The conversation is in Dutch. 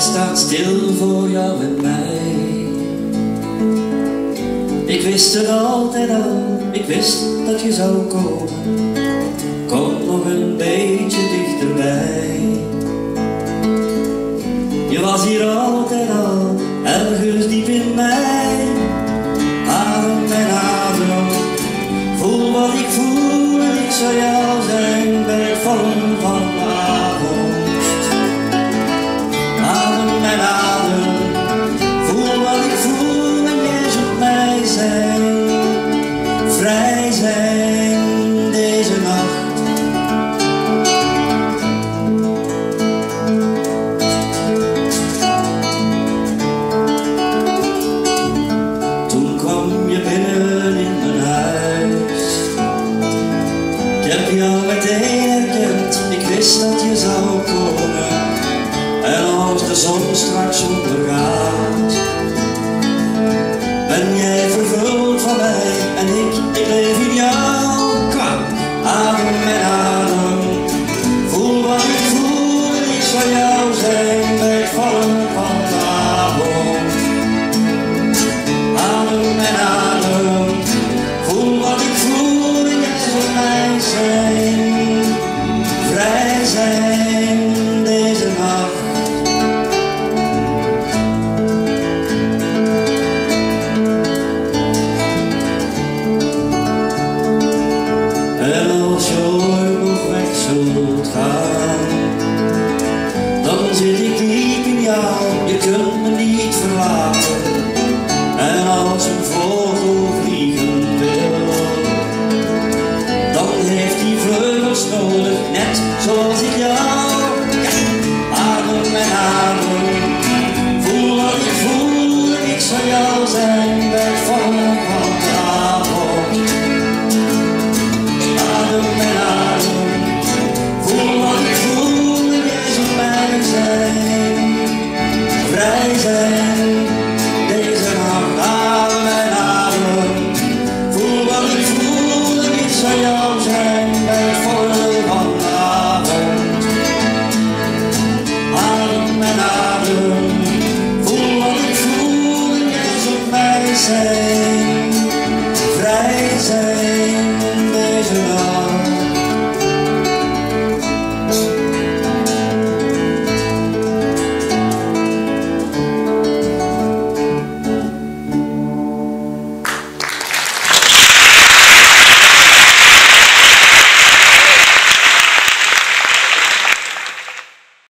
staat stil voor jou en mij. Ik wist het altijd al, ik wist dat je zou komen. Kom nog een beetje dichterbij. Je was hier al, Zijn deze nacht. Toen kwam je binnen in mijn huis. Ik heb jou meteen herkend, ik wist dat je zou komen. En als de zon straks ondergaat, zijn deze nacht. En als je ooit nog weg zult gaan, dan zit ik diep in jou, je kunt me niet verlaten. Nodig, net zoals ik jou. Ja, adem en adem, voel wat ik voel ik zal jou zijn zijn. Vrij zijn deze nacht.